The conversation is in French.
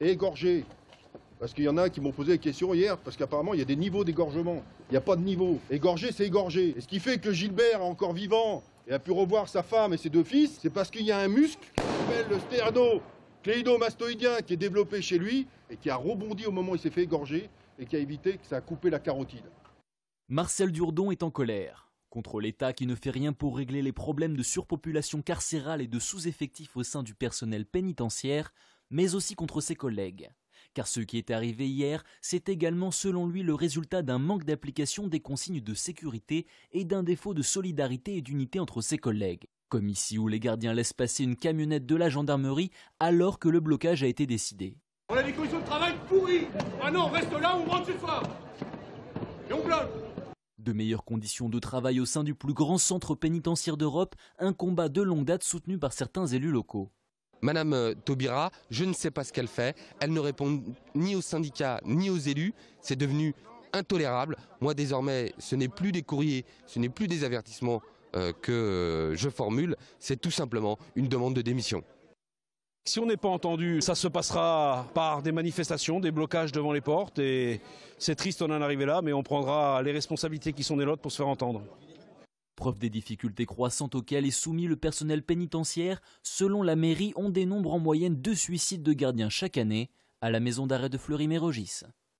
et égorgé. Parce qu'il y en a qui m'ont posé des questions hier, parce qu'apparemment il y a des niveaux d'égorgement. Il n'y a pas de niveau. Égorgé, c'est égorgé. Et ce qui fait que Gilbert est encore vivant et a pu revoir sa femme et ses deux fils, c'est parce qu'il y a un muscle qui s'appelle le stéréno-cléido-mastoïdien qui est développé chez lui et qui a rebondi au moment où il s'est fait égorger et qui a évité que ça a coupé la carotide. Marcel Durdon est en colère contre l'État qui ne fait rien pour régler les problèmes de surpopulation carcérale et de sous-effectifs au sein du personnel pénitentiaire, mais aussi contre ses collègues. Car ce qui est arrivé hier, c'est également selon lui le résultat d'un manque d'application des consignes de sécurité et d'un défaut de solidarité et d'unité entre ses collègues. Comme ici où les gardiens laissent passer une camionnette de la gendarmerie alors que le blocage a été décidé. On a des conditions de travail pourries Ah non, reste là, on rentre Et on bloque de meilleures conditions de travail au sein du plus grand centre pénitentiaire d'Europe, un combat de longue date soutenu par certains élus locaux. Madame euh, Taubira, je ne sais pas ce qu'elle fait. Elle ne répond ni aux syndicats ni aux élus. C'est devenu intolérable. Moi, désormais, ce n'est plus des courriers, ce n'est plus des avertissements euh, que euh, je formule. C'est tout simplement une demande de démission. Si on n'est pas entendu, ça se passera par des manifestations, des blocages devant les portes. Et c'est triste, on en est arrivé là, mais on prendra les responsabilités qui sont des nôtres pour se faire entendre. Preuve des difficultés croissantes auxquelles est soumis le personnel pénitentiaire, selon la mairie, on dénombre en moyenne deux suicides de gardiens chaque année à la maison d'arrêt de Fleury-Mérogis.